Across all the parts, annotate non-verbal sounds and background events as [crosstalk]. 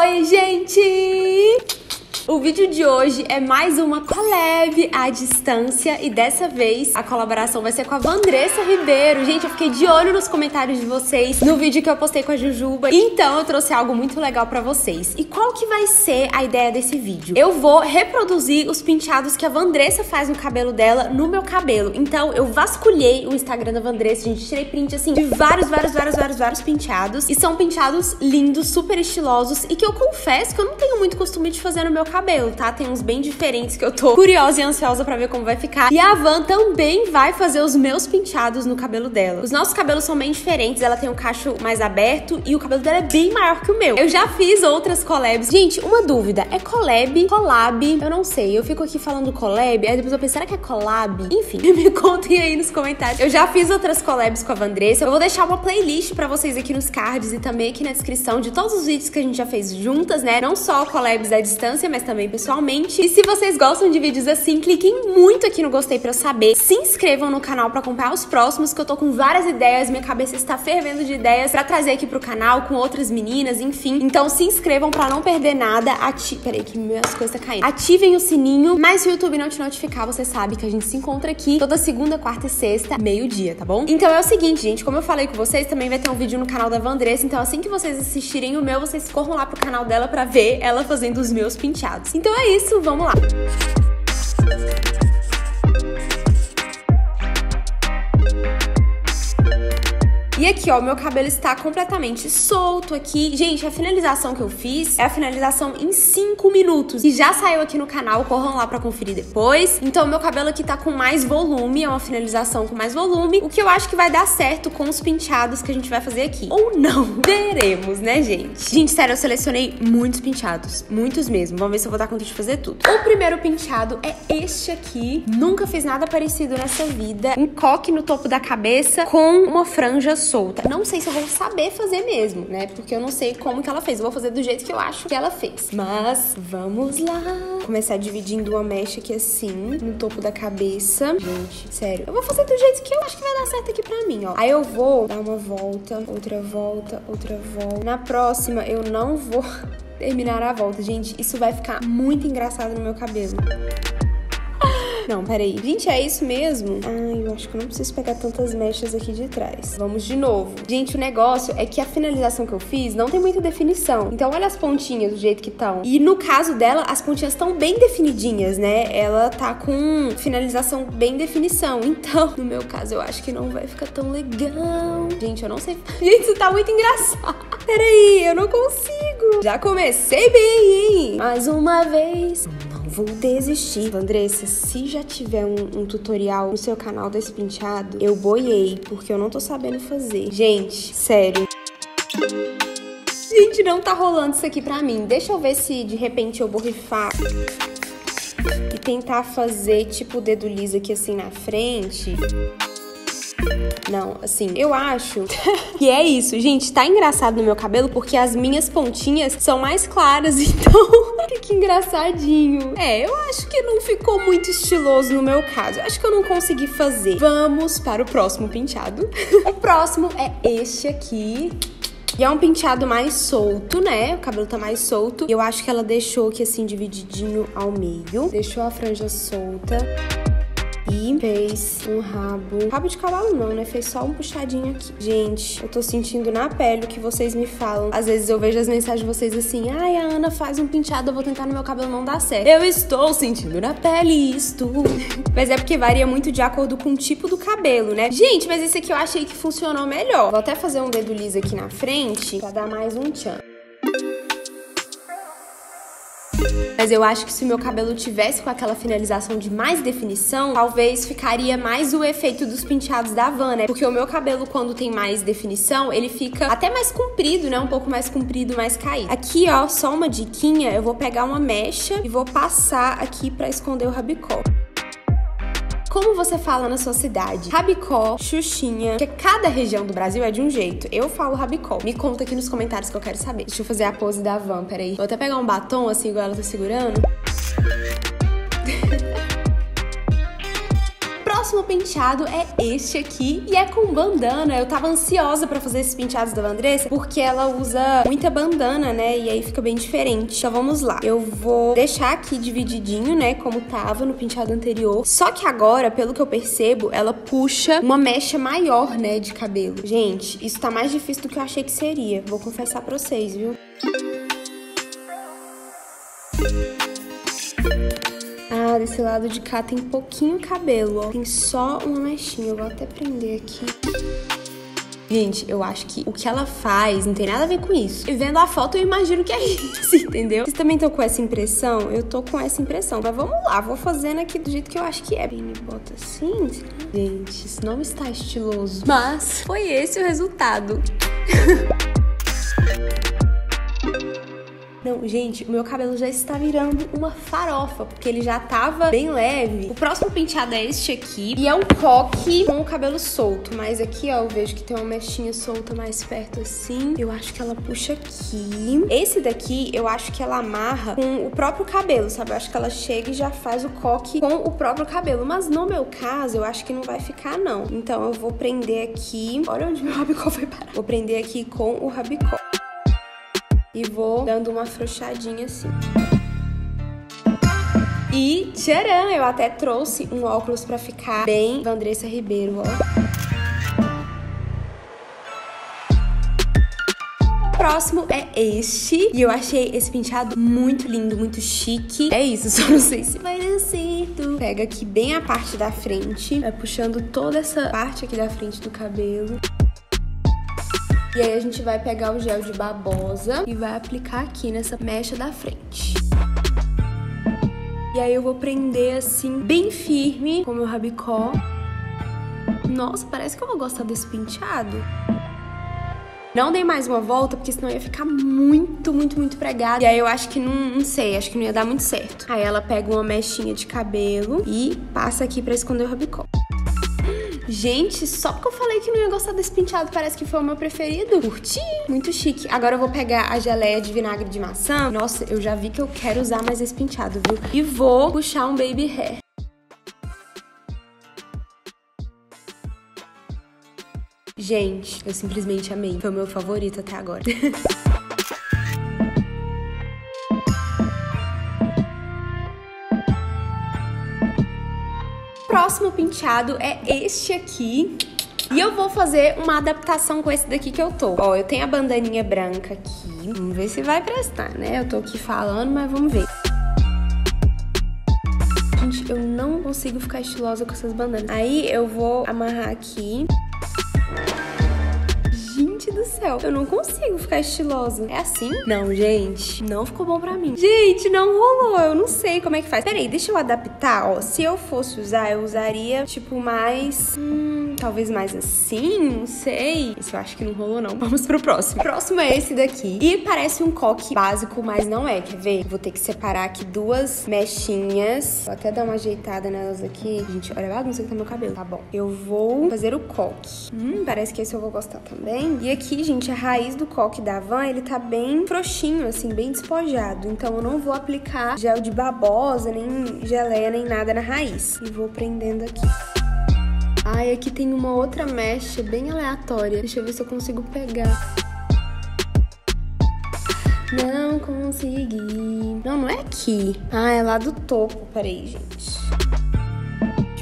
Oi, gente! O vídeo de hoje é mais uma collab à distância e dessa vez a colaboração vai ser com a Vandressa Ribeiro. Gente, eu fiquei de olho nos comentários de vocês no vídeo que eu postei com a Jujuba, então eu trouxe algo muito legal pra vocês. E qual que vai ser a ideia desse vídeo? Eu vou reproduzir os penteados que a Vandressa faz no cabelo dela no meu cabelo. Então eu vasculhei o Instagram da Vandressa, gente, tirei print assim de vários, vários, vários, vários, vários penteados e são penteados lindos, super estilosos e que eu confesso que eu não tenho muito costume de fazer no meu cabelo cabelo, tá? Tem uns bem diferentes que eu tô curiosa e ansiosa pra ver como vai ficar. E a Van também vai fazer os meus penteados no cabelo dela. Os nossos cabelos são bem diferentes, ela tem um cacho mais aberto e o cabelo dela é bem maior que o meu. Eu já fiz outras collabs. Gente, uma dúvida, é collab, collab? Eu não sei, eu fico aqui falando collab, aí depois eu penso, será que é collab? Enfim, [laughs] me contem aí nos comentários. Eu já fiz outras collabs com a Vandressa, eu vou deixar uma playlist pra vocês aqui nos cards e também aqui na descrição de todos os vídeos que a gente já fez juntas, né? Não só collabs à distância, mas também pessoalmente. E se vocês gostam de vídeos assim, cliquem muito aqui no gostei pra eu saber. Se inscrevam no canal pra acompanhar os próximos, que eu tô com várias ideias, minha cabeça está fervendo de ideias pra trazer aqui pro canal com outras meninas, enfim. Então se inscrevam pra não perder nada. Ati... Peraí que minhas coisas tá caindo. Ativem o sininho, mas se o YouTube não te notificar, você sabe que a gente se encontra aqui toda segunda, quarta e sexta, meio-dia, tá bom? Então é o seguinte, gente, como eu falei com vocês, também vai ter um vídeo no canal da Vandressa, então assim que vocês assistirem o meu, vocês corram lá pro canal dela pra ver ela fazendo os meus penteados. Então é isso, vamos lá. E aqui, ó, meu cabelo está completamente solto aqui. Gente, a finalização que eu fiz é a finalização em 5 minutos. E já saiu aqui no canal, corram lá pra conferir depois. Então, meu cabelo aqui tá com mais volume, é uma finalização com mais volume. O que eu acho que vai dar certo com os penteados que a gente vai fazer aqui. Ou não, [laughs] veremos, né, gente? Gente, sério, eu selecionei muitos penteados. Muitos mesmo. Vamos ver se eu vou dar conta de fazer tudo. O primeiro penteado é este aqui. Nunca fiz nada parecido nessa vida. Um coque no topo da cabeça com uma franja solta. Não sei se eu vou saber fazer mesmo, né? Porque eu não sei como que ela fez. Eu vou fazer do jeito que eu acho que ela fez. Mas vamos lá. Começar dividindo uma mecha aqui assim, no topo da cabeça. Gente, sério. Eu vou fazer do jeito que eu acho que vai dar certo aqui pra mim, ó. Aí eu vou dar uma volta, outra volta, outra volta. Na próxima eu não vou [laughs] terminar a volta. Gente, isso vai ficar muito engraçado no meu cabelo. Não, peraí. Gente, é isso mesmo? Ai, eu acho que eu não preciso pegar tantas mechas aqui de trás. Vamos de novo. Gente, o negócio é que a finalização que eu fiz não tem muita definição. Então, olha as pontinhas do jeito que estão. E no caso dela, as pontinhas estão bem definidinhas, né? Ela tá com finalização bem definição. [laughs] Então, no meu caso, eu acho que não vai ficar tão legal. Gente, eu não sei. [laughs] Gente, isso tá muito engraçado. Peraí, eu não consigo. Já comecei bem, hein? Mais uma vez vou desistir. Andressa, se já tiver um, um, tutorial no seu canal desse penteado, eu boiei, porque eu não tô sabendo fazer. Gente, sério. Gente, não tá rolando isso aqui pra mim. Deixa eu ver se de repente eu borrifar e tentar fazer tipo o dedo liso aqui assim na frente. Não, assim, eu acho que é isso. Gente, tá engraçado no meu cabelo porque as minhas pontinhas são mais claras, [laughs] então que engraçadinho. É, eu acho que não ficou muito estiloso no meu caso. Acho que eu não consegui fazer. Vamos para o próximo penteado. [laughs] o próximo é este aqui. E é um penteado mais solto, né? O cabelo tá mais solto. Eu acho que ela deixou aqui assim divididinho ao meio. Deixou a franja solta e fez um rabo. Rabo de cavalo não, né? Fez só um puxadinho aqui. Gente, eu tô sentindo na pele o que vocês me falam. Às vezes eu vejo as mensagens de vocês assim: ai, a Ana faz um penteado, eu vou tentar no meu cabelo, não dá certo. Eu estou sentindo na pele isto. [laughs] mas é porque varia muito de acordo com o tipo do cabelo, né? Gente, mas esse aqui eu achei que funcionou melhor. Vou até fazer um dedo liso aqui na frente pra dar mais um tchan. Mas eu acho que se o meu cabelo tivesse com aquela finalização de mais definição, talvez ficaria mais o efeito dos penteados da Van, né? Porque o meu cabelo, quando tem mais definição, ele fica até mais comprido, né? Um pouco mais comprido, mais caído. Aqui, ó, só uma diquinha, eu vou pegar uma mecha e vou passar aqui pra esconder o rabicó. Como você fala na sua cidade? Rabicó, Xuxinha, porque cada região do Brasil é de um jeito. Eu falo rabicó. Me conta aqui nos comentários que eu quero saber. Deixa eu fazer a pose da van, peraí. Vou até pegar um batom, assim, igual ela tá segurando. Penteado é este aqui e é com bandana. Eu tava ansiosa pra fazer esses penteados da Andressa porque ela usa muita bandana, né? E aí fica bem diferente. Então vamos lá. Eu vou deixar aqui divididinho, né? Como tava no penteado anterior. Só que agora, pelo que eu percebo, ela puxa uma mecha maior, né? De cabelo. Gente, isso tá mais difícil do que eu achei que seria. Vou confessar pra vocês, viu? Ah, desse lado de cá tem pouquinho cabelo, ó. Tem só uma mechinha. Eu vou até prender aqui. Gente, eu acho que o que ela faz não tem nada a ver com isso. E vendo a foto, eu imagino que é isso, [laughs] entendeu? Vocês também estão com essa impressão? Eu tô com essa impressão. Mas vamos lá, vou fazendo aqui do jeito que eu acho que é. Bem, bota assim. Gente, isso não está estiloso. Mas foi esse o resultado. [laughs] Não, gente, o meu cabelo já está virando uma farofa, porque ele já tava bem leve. O próximo penteado é este aqui, e é um coque com o cabelo solto. Mas aqui, ó, eu vejo que tem uma mechinha solta mais perto assim. Eu acho que ela puxa aqui. Esse daqui, eu acho que ela amarra com o próprio cabelo, sabe? Eu acho que ela chega e já faz o coque com o próprio cabelo. Mas no meu caso, eu acho que não vai ficar, não. Então eu vou prender aqui... Olha onde meu rabicó foi parar. Vou prender aqui com o rabicó e vou dando uma afrouxadinha assim. E tcharam! Eu até trouxe um óculos pra ficar bem Vandressa Ribeiro, ó. próximo é este. E eu achei esse penteado muito lindo, muito chique. É isso, [laughs] só não sei se vai dar certo. Pega aqui bem a parte da frente, vai puxando toda essa parte aqui da frente do cabelo. E aí a gente vai pegar o gel de babosa e vai aplicar aqui nessa mecha da frente. E aí eu vou prender assim, bem firme, com o meu rabicó. Nossa, parece que eu vou gostar desse penteado. Não dei mais uma volta, porque senão ia ficar muito, muito, muito pregado. E aí eu acho que não, não sei, acho que não ia dar muito certo. Aí ela pega uma mechinha de cabelo e passa aqui pra esconder o rabicó. Gente, só porque eu falei que não ia gostar desse penteado, parece que foi o meu preferido. Curti, muito chique. Agora eu vou pegar a geleia de vinagre de maçã. Nossa, eu já vi que eu quero usar mais esse penteado, viu? E vou puxar um baby hair. Gente, eu simplesmente amei. Foi o meu favorito até agora. [laughs] próximo penteado é este aqui. E eu vou fazer uma adaptação com esse daqui que eu tô. Ó, eu tenho a bandaninha branca aqui. Vamos ver se vai prestar, né? Eu tô aqui falando, mas vamos ver. Gente, eu não consigo ficar estilosa com essas bandanas. Aí eu vou amarrar aqui céu, eu não consigo ficar estilosa. É assim? Não, gente, não ficou bom pra mim. Gente, não rolou, eu não sei como é que faz. Peraí, deixa eu adaptar, ó. Se eu fosse usar, eu usaria, tipo, mais... Hum, talvez mais assim, não sei. Esse eu acho que não rolou, não. Vamos pro próximo. O próximo é esse daqui. E parece um coque básico, mas não é, quer ver? Vou ter que separar aqui duas mechinhas. Vou até dar uma ajeitada nelas aqui. Gente, olha a bagunça que tá meu cabelo. Tá bom. Eu vou fazer o coque. Hum, parece que esse eu vou gostar também. E aqui aqui, gente, a raiz do coque da Van, ele tá bem frouxinho, assim, bem despojado. Então eu não vou aplicar gel de babosa, nem geleia, nem nada na raiz. E vou prendendo aqui. Ai, aqui tem uma outra mecha bem aleatória. Deixa eu ver se eu consigo pegar. Não consegui. Não, não é aqui. Ah, é lá do topo. Peraí, gente.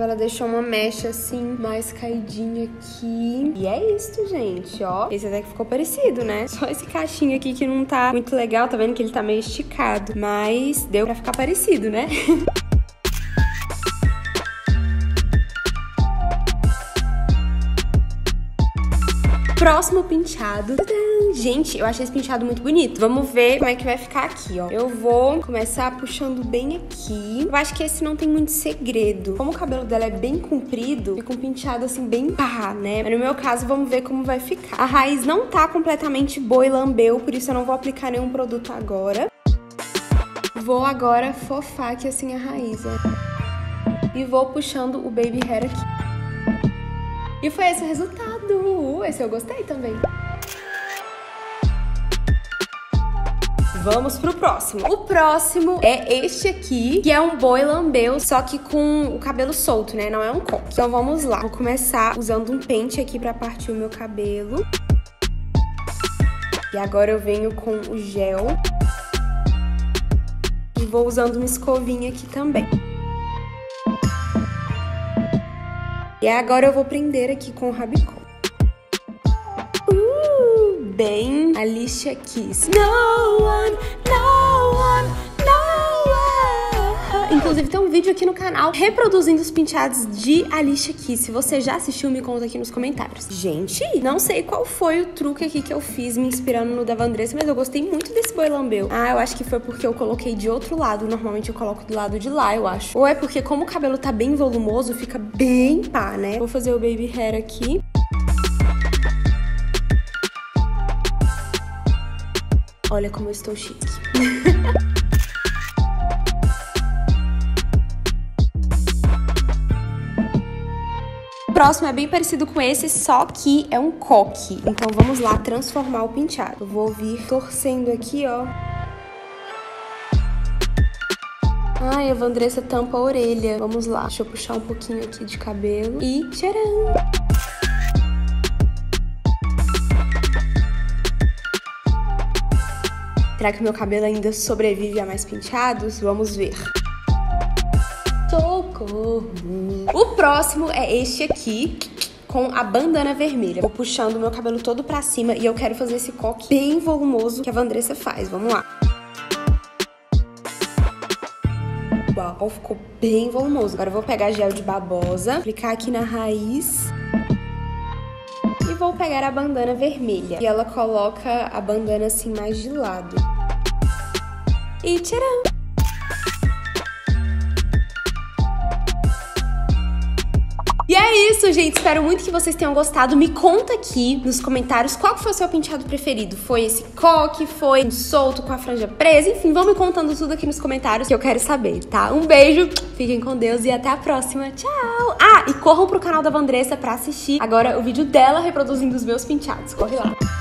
Tipo, ela deixou uma mecha assim, mais caidinha aqui. E é isso, gente, ó. Esse até que ficou parecido, né? Só esse caixinho aqui que não tá muito legal, tá vendo que ele tá meio esticado. Mas deu pra ficar parecido, né? [laughs] Próximo penteado. Gente, eu achei esse penteado muito bonito. Vamos ver como é que vai ficar aqui, ó. Eu vou começar puxando bem aqui. Eu acho que esse não tem muito segredo. Como o cabelo dela é bem comprido, fica um penteado assim bem pá, né? Mas no meu caso, vamos ver como vai ficar. A raiz não tá completamente boa e lambeu, por isso eu não vou aplicar nenhum produto agora. Vou agora fofar aqui assim a raiz, ó. E vou puxando o baby hair aqui. E foi esse o resultado. Esse eu gostei também. Vamos pro próximo. O próximo é este aqui, que é um boi lambeu, só que com o cabelo solto, né? Não é um coque. Então vamos lá. Vou começar usando um pente aqui pra partir o meu cabelo. E agora eu venho com o gel. E vou usando uma escovinha aqui também. E agora eu vou prender aqui com o rabicó. Uh, bem Alicia Keys. No one, no one, no one. Inclusive tem um vídeo aqui no canal reproduzindo os penteados de Alicia Keys. Se você já assistiu, me conta aqui nos comentários. Gente, não sei qual foi o truque aqui que eu fiz me inspirando no da Vandressa, mas eu gostei muito desse boi lambeu. Ah, eu acho que foi porque eu coloquei de outro lado. Normalmente eu coloco do lado de lá, eu acho. Ou é porque como o cabelo tá bem volumoso, fica bem pá, né? Vou fazer o baby hair aqui. Olha como eu estou chique. [laughs] próximo é bem parecido com esse, só que é um coque. Então vamos lá transformar o penteado. Eu vou vir torcendo aqui, ó. Ai, a Vandressa tampa a orelha. Vamos lá. Deixa eu puxar um pouquinho aqui de cabelo. E tcharam! Será que meu cabelo ainda sobrevive a mais penteados? Vamos ver. O próximo é este aqui, com a bandana vermelha. Vou puxando o meu cabelo todo pra cima e eu quero fazer esse coque bem volumoso que a Vandressa faz. Vamos lá. Uau, ficou bem volumoso. Agora eu vou pegar gel de babosa, aplicar aqui na raiz e vou pegar a bandana vermelha. E ela coloca a bandana assim mais de lado. E tcharam! Gente. Espero muito que vocês tenham gostado. Me conta aqui nos comentários qual foi o seu penteado preferido. Foi esse coque? Foi um solto com a franja presa? Enfim, vão me contando tudo aqui nos comentários que eu quero saber, tá? Um beijo, fiquem com Deus e até a próxima. Tchau! Ah, e corram pro canal da Vandressa pra assistir agora o vídeo dela reproduzindo os meus penteados. Corre lá!